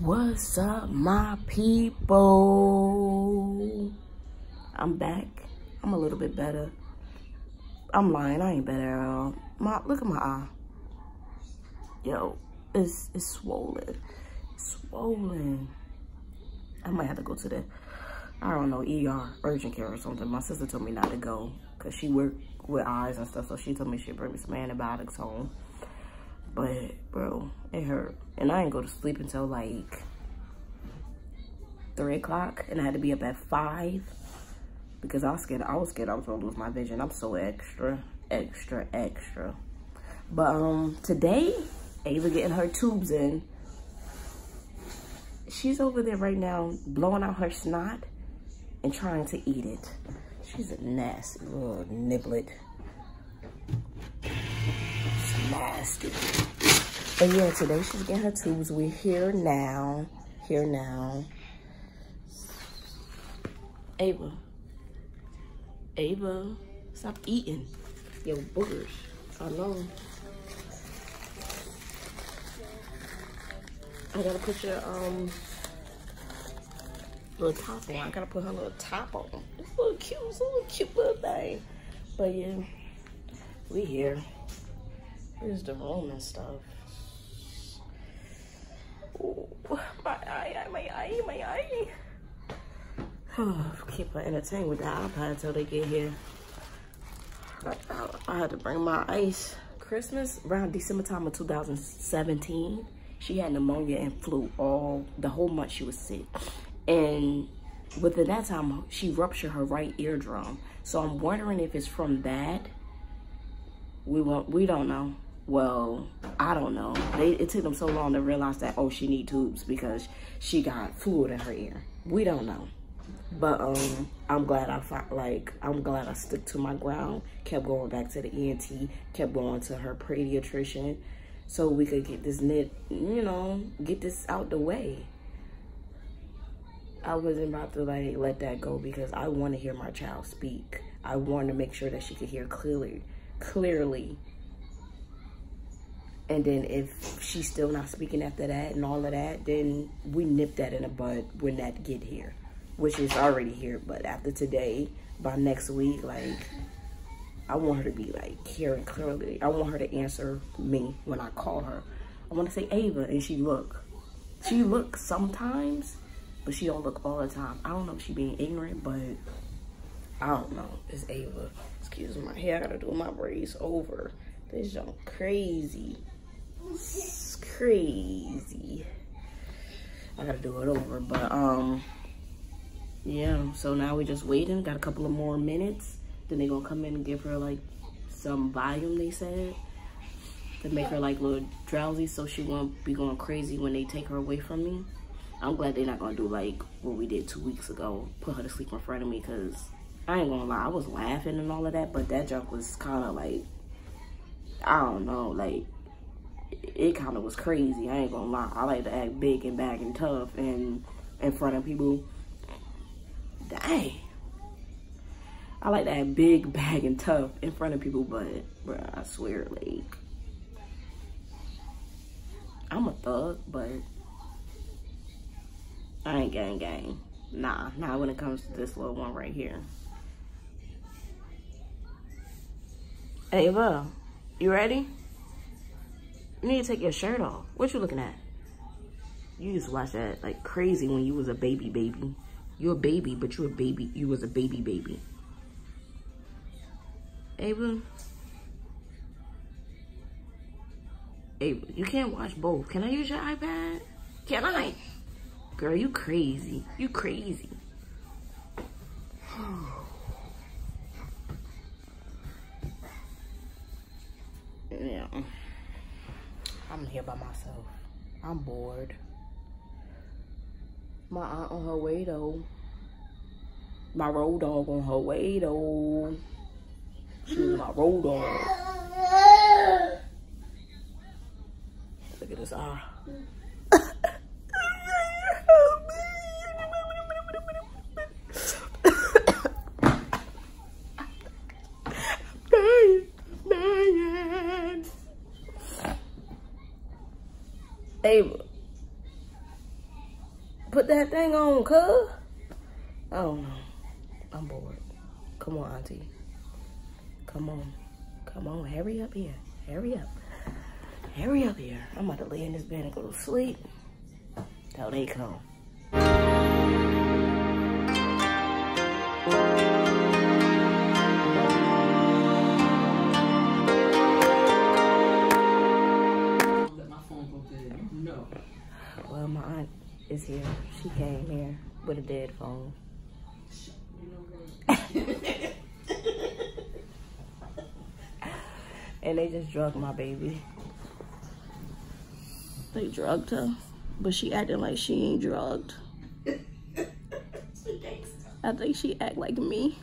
What's up, my people? I'm back. I'm a little bit better. I'm lying. I ain't better at all. My look at my eye. Yo, it's it's swollen. It's swollen. I might have to go to the I don't know ER urgent care or something. My sister told me not to go because she worked with eyes and stuff. So she told me she'd bring me some antibiotics home. But bro, it hurt. And I didn't go to sleep until like three o'clock and I had to be up at five because I was scared I was scared I was gonna lose my vision. I'm so extra, extra, extra. But um today, Ava getting her tubes in. She's over there right now blowing out her snot and trying to eat it. She's a nasty little niblet. Nasty. But yeah, today she's getting her tubes. We're here now. Here now. Ava. Ava, stop eating. Yo, boogers. I know. I gotta put your um little top on. I gotta put her little top on. It's a little cute, it's a little cute little thing. But yeah, we here. Here's the room and stuff. Ooh, my eye, my eye, my eye. Keep her entertained with the iPad until they get here. I, I, I, had to bring my ice. Christmas, around December time of 2017, she had pneumonia and flu all, the whole month she was sick. And within that time, she ruptured her right eardrum. So I'm wondering if it's from that. We won't, we don't know. Well, I don't know. They, it took them so long to realize that, oh, she need tubes because she got fluid in her ear. We don't know. But um, I'm glad I fought, like, I'm glad I stuck to my ground, kept going back to the ENT, kept going to her pediatrician so we could get this knit, you know, get this out the way. I wasn't about to like let that go because I want to hear my child speak. I want to make sure that she could hear clearly, clearly. And then if she's still not speaking after that and all of that, then we nip that in the bud when that get here which is already here. But after today, by next week, like, I want her to be like hearing clearly. I want her to answer me when I call her. I want to say Ava, and she look. She looks sometimes, but she don't look all the time. I don't know if she being ignorant, but I don't know. It's Ava. Excuse my hair. I gotta do my braids over. This junk crazy. It's crazy. I gotta do it over, but um yeah, so now we just waiting. Got a couple of more minutes. Then they gonna come in and give her like some Valium, they said. To make her like a little drowsy so she won't be going crazy when they take her away from me. I'm glad they're not gonna do like what we did two weeks ago. Put her to sleep in front of me because I ain't gonna lie, I was laughing and all of that, but that joke was kind of like, I don't know, like, it kind of was crazy. I ain't gonna lie. I like to act big and bad and tough and in front of people dang. I like that big bag and tough in front of people, but bro, I swear, like, I'm a thug, but I ain't gang gang. Nah, not when it comes to this little one right here. Ava, you ready? You need to take your shirt off. What you looking at? You used to watch that like crazy when you was a baby baby. You're a baby, but you're a baby. You was a baby baby. Ava. Ava, you can't watch both. Can I use your iPad? Can I? Girl, you crazy. You crazy. I'm bored. My aunt on her way though. My road dog on her way though. She was my road dog. Look at this eye. Put that thing on, cuz? I don't know. I'm bored. Come on, Auntie. Come on. Come on. Hurry up here. Hurry up. Hurry up here. I'm about to lay in this bed and go to sleep. Till they come. Well, my aunt is here. She came here with a dead phone. and they just drugged my baby. They drugged her, but she acting like she ain't drugged. I think she act like me.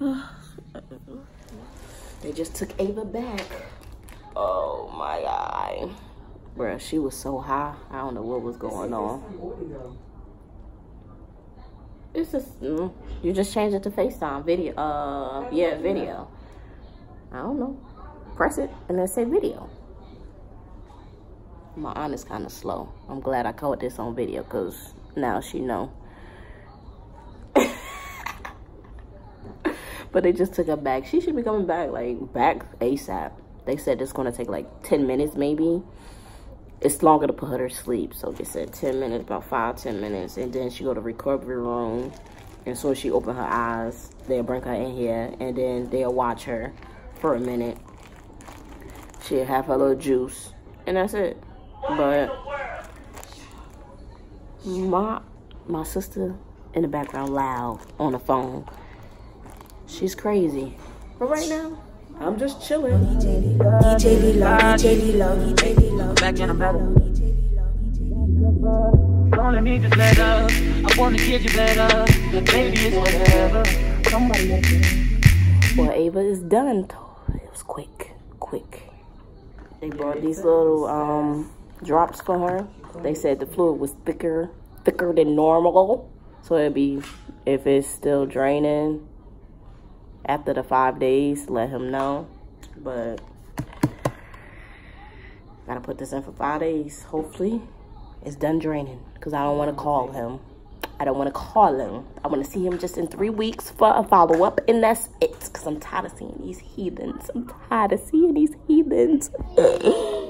they just took Ava back. Oh my god. Bruh, she was so high. I don't know what was going on. It's just, mm, you just change it to FaceTime video. Uh, yeah, video. I don't know. Press it and then say video. My aunt is kind of slow. I'm glad I caught this on video because now she know. but they just took her back. She should be coming back, like, back ASAP. They said it's going to take, like, 10 minutes maybe. It's longer to put her to sleep. So they said 10 minutes, about 5, 10 minutes. And then she go to recovery room. And so she open her eyes, they'll bring her in here. And then they'll watch her for a minute. She'll have her little juice. And that's it. But my my sister in the background loud on the phone. She's crazy. But right now, I'm just chilling. DJ DJ DJ Back in the Don't let me just let up. I wanna get you better. Baby, it's whatever. Somebody Well, Ava is done. It was quick, quick. They brought these little um drops for her. They said the fluid was thicker, thicker than normal. So it'd be, if it's still draining after the five days, let him know. But gotta put this in for five days. Hopefully it's done draining because I don't want to call him. I don't want to call him. I want to see him just in three weeks for a follow-up, and that's it. Because I'm tired of seeing these heathens. I'm tired of seeing these heathens.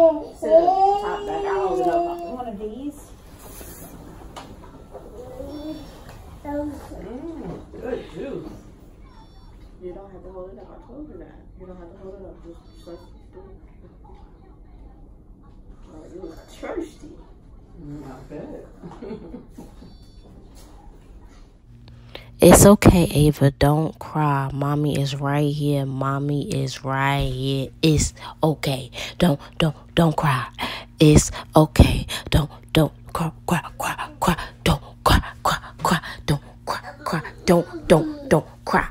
Top back, I always one of these. Mm, good juice. You don't have to hold it up. I told you that. You don't have to hold it up. Just start Oh, you look thirsty. Mm, I bet. It's okay, Ava. Don't cry. Mommy is right here. Mommy is right here. It's okay. Don't, don't, don't cry. It's okay. Don't, don't cry, cry, cry, cry. Don't cry, cry, cry. Don't cry, cry. Don't, don't, don't cry.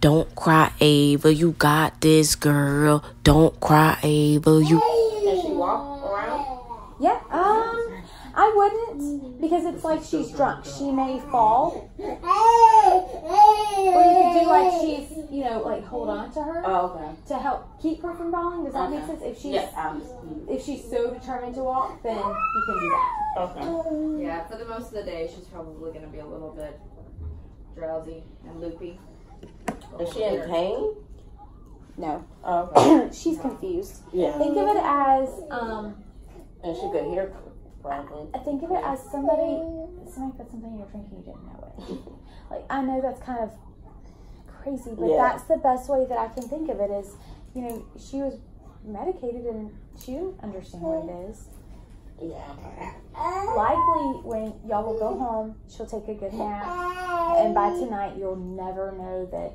Don't cry, Ava. You got this, girl. Don't cry, Ava. You. Does she walk around? Yeah. Um. I wouldn't because it's like she's drunk. She may fall. Or you could do like she's, you know, like hold on to her. Oh, okay. To help keep her from falling. Does that okay. make sense? If she's yes, um, if she's so determined to walk, then you can do that. Okay. Yeah, for the most of the day, she's probably going to be a little bit drowsy and loopy. Is she in pain? No. Oh, okay. she's confused. Yeah. Think of it as um. And she could hear I think of it as somebody somebody put something in your drink and you didn't know it. like I know that's kind of crazy, but yeah. that's the best way that I can think of it is, you know, she was medicated and she didn't understand what it is. Yeah. Likely when y'all will go home, she'll take a good nap, and by tonight you'll never know that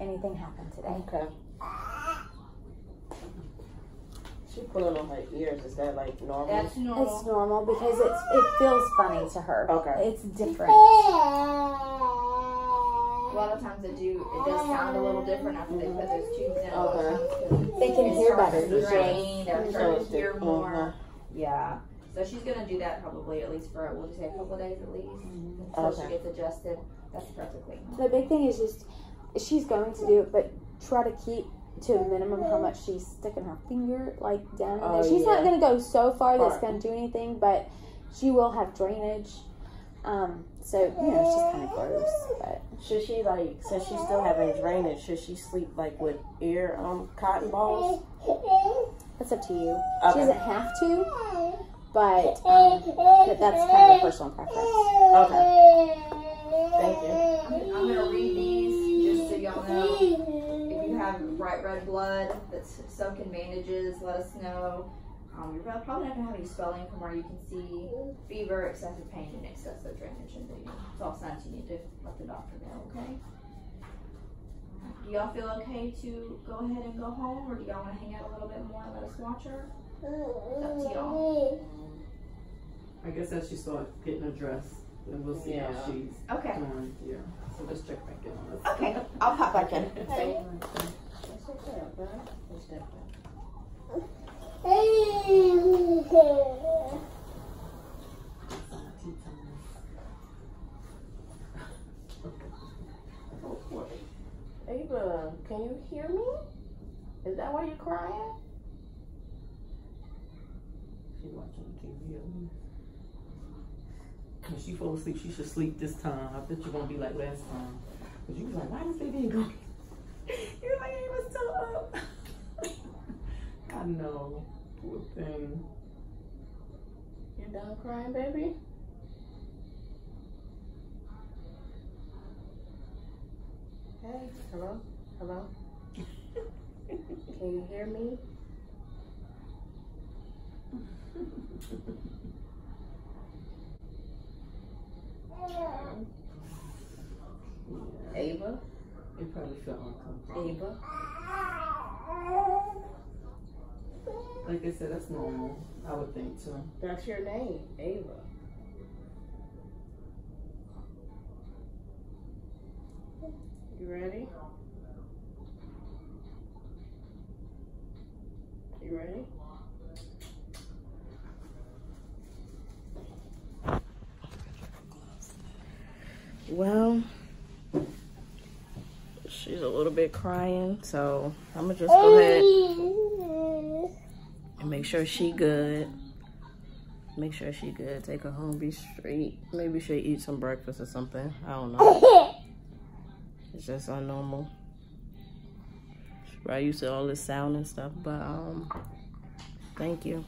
anything happened today. Okay. She pulling on her ears. Is that like normal? That's normal. It's normal because it's it feels funny to her. Okay. It's different. A lot of times it do. It does sound a little different after they put those tubes in. A lot of Okay. They can it hear starts better. to Drain. They're So starting to hear more. Uh-huh. Yeah. So she's gonna do that probably at least for we'll just say a couple of days at least until Okay. she gets adjusted. That's perfectly. The big thing is just she's going to do it, but try to keep to a minimum how much she's sticking her finger like down. in Oh, there. she's not going to go so far that's going to do anything, but she will have drainage. Um, so you know, it's just kind of gross, but Should she like since she's still having drainage? Should she sleep like with ear um cotton balls? that's up to you. Okay. She doesn't have to, but um, but that's kind of a personal preference. Okay. Thank you. I'm, I'm gonna read these just so y'all know. If you have bright red blood that's soaked in bandages, let us know. Um, you're probably not gonna have any swelling from where you can see, fever, excessive pain, and excessive drainage and bleeding. It's all signs you need to let the doctor know. Okay. Do y'all feel okay to go ahead and go home, or do y'all want to hang out a little bit more and let us watch her? It's up to y'all. I guess as she starts getting her dress, then we'll see how she's Okay. doing. Yeah. So let's check back in. Okay. I'll pop back in. Tea time. Ava, can you hear me? Is that why you're crying? She watching TV. When she fall asleep, she should sleep this time. I bet you won't be like last time. Cause you was like, why this baby ain't going? you were like, he was still up. I know. Poor thing. You done crying, baby? Hey, hello, hello. Can you hear me? Ava, You probably felt uncomfortable. Ava. Like I said, that's normal. I would think too. That's your name, Ava. You ready? You ready? Well, she's a little bit crying, so I'm gonna just go ahead and make sure she good. Make sure she good. Take her home, be straight. Maybe she'll eat some breakfast or something. I don't know. It's just unnormal. She's probably used to all this sound and stuff, but um, thank you.